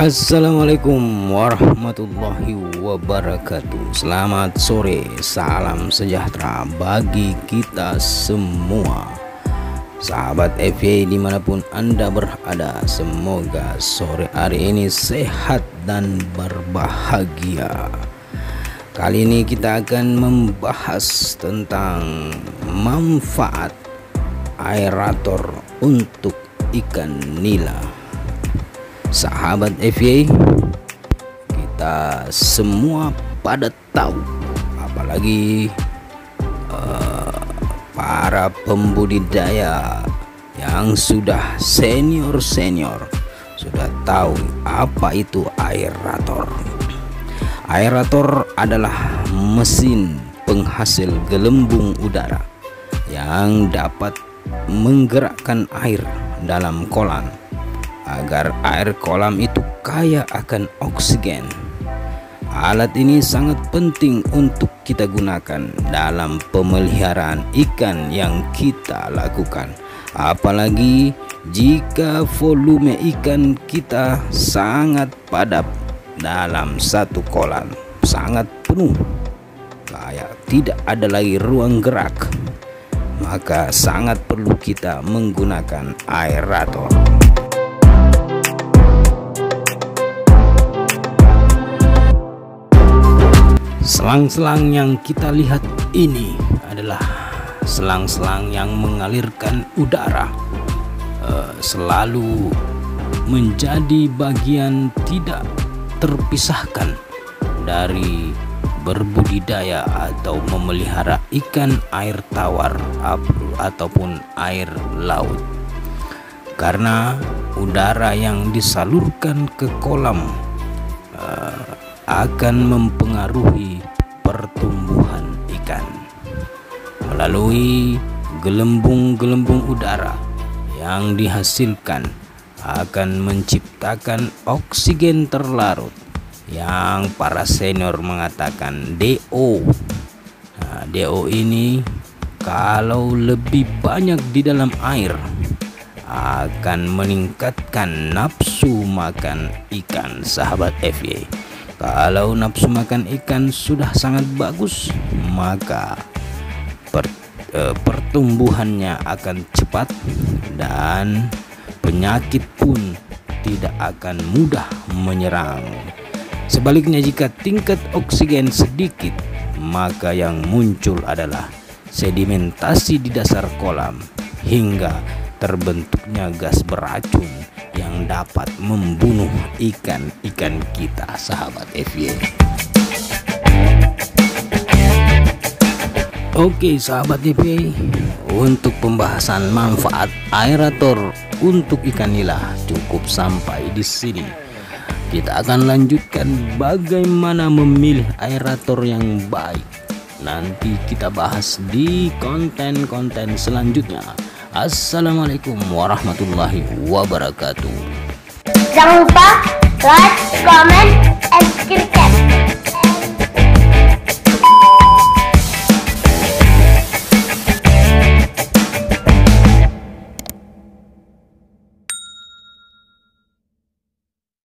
Assalamualaikum warahmatullahi wabarakatuh. Selamat sore, salam sejahtera bagi kita semua Sahabat FA di mana pun anda berada Semoga sore hari ini sehat dan berbahagia. Kali ini kita akan membahas tentang manfaat aerator untuk ikan nila. Sahabat FA kita semua pada tahu apalagi uh, para pembudidaya yang sudah senior-senior sudah tahu apa itu aerator aerator adalah mesin penghasil gelembung udara yang dapat menggerakkan air dalam kolam agar air kolam itu kaya akan oksigen. Alat ini sangat penting untuk kita gunakan dalam pemeliharaan ikan yang kita lakukan. Apalagi jika volume ikan kita sangat padat dalam satu kolam, sangat penuh. Kayak tidak ada lagi ruang gerak. Maka sangat perlu kita menggunakan aerator. Selang-selang yang kita lihat ini adalah selang-selang yang mengalirkan udara uh, selalu menjadi bagian tidak terpisahkan dari berbudidaya atau memelihara ikan air tawar ataupun air laut. Karena udara yang disalurkan ke kolam uh, akan mempengaruhi melalui gelembung-gelembung udara yang dihasilkan akan menciptakan oksigen terlarut yang para senior mengatakan DO. Nah, DO ini kalau lebih banyak di dalam air akan meningkatkan nafsu makan ikan sahabat FY. Kalau nafsu makan ikan sudah sangat bagus, maka e, pertumbuhannya akan cepat dan penyakit pun tidak akan mudah menyerang. Sebaliknya jika tingkat oksigen sedikit, maka yang muncul adalah sedimentasi di dasar kolam hingga terbentuknya gas beracun yang dapat membunuh ikan-ikan kita sahabat FY Oke sahabat FY untuk pembahasan manfaat aerator untuk ikan nila cukup sampai di sini kita akan lanjutkan bagaimana memilih aerator yang baik nanti kita bahas di konten-konten selanjutnya Assalamualaikum warahmatullahi wabarakatuh. Jangan lupa like, comment.